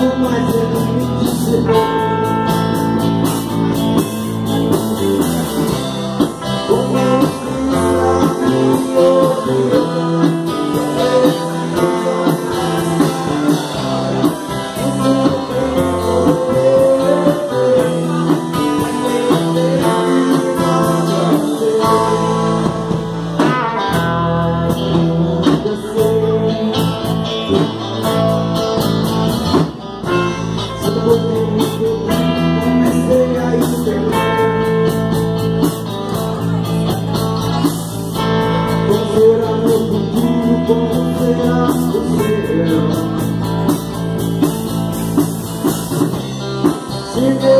Quanto mais ele me 时间。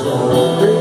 Oh,